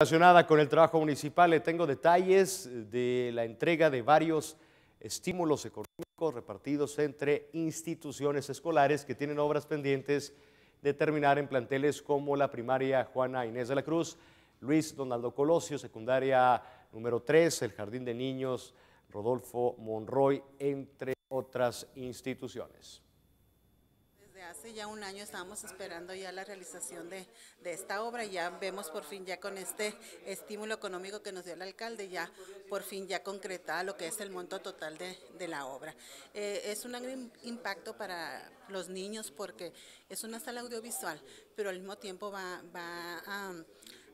Relacionada con el trabajo municipal, le tengo detalles de la entrega de varios estímulos económicos repartidos entre instituciones escolares que tienen obras pendientes de terminar en planteles como la primaria Juana Inés de la Cruz, Luis Donaldo Colosio, secundaria número 3, el Jardín de Niños Rodolfo Monroy, entre otras instituciones hace ya un año estábamos esperando ya la realización de, esta obra y ya vemos por fin ya con este estímulo económico que nos dio el alcalde, ya por fin ya concretada lo que es el monto total de, la obra. Eh, es un gran impacto para los niños porque es una sala audiovisual, pero al mismo tiempo va, va a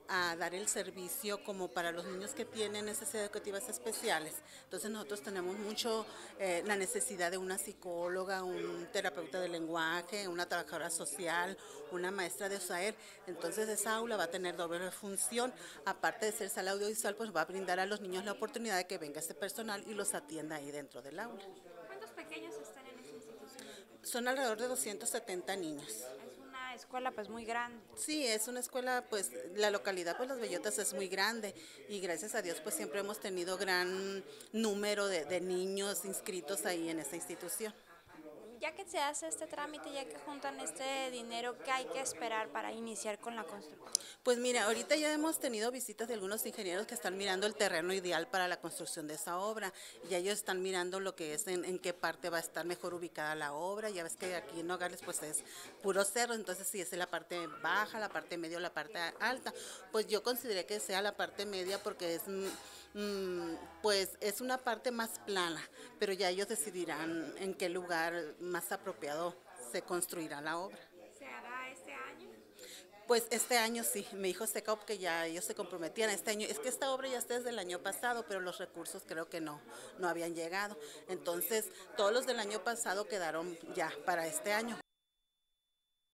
a dar el servicio como para los niños que tienen necesidades educativas especiales. Entonces nosotros tenemos mucho eh, la necesidad de una psicóloga, un terapeuta de lenguaje, una trabajadora social, una maestra de USAER. Entonces esa aula va a tener doble función. Aparte de ser sala audiovisual, pues va a brindar a los niños la oportunidad de que venga este personal y los atienda ahí dentro del aula. ¿Cuántos pequeños están en esa institución? Son alrededor de 270 niños escuela pues muy grande. Sí, es una escuela, pues la localidad pues Las Bellotas es muy grande y gracias a Dios pues siempre hemos tenido gran número de, niños inscritos ahí en esta institución ya que se hace este trámite, ya que juntan este dinero, ¿qué hay que esperar para iniciar con la construcción? Pues mira, ahorita ya hemos tenido visitas de algunos ingenieros que están mirando el terreno ideal para la construcción de esa obra. Y ellos están mirando lo que es, en, qué parte va a estar mejor ubicada la obra. Ya ves que aquí en Nogales pues es puro cerro, entonces si es la parte baja, la parte media o la parte alta. Pues yo consideré que sea la parte media porque es mm, pues es una parte más plana, pero ya ellos decidirán en qué lugar más apropiado se construirá la obra. ¿Se hará este año? Pues este año sí, me dijo Secop que ya ellos se comprometían este año. Es que esta obra ya está desde el año pasado, pero los recursos creo que no, no habían llegado. Entonces, todos los del año pasado quedaron ya para este año.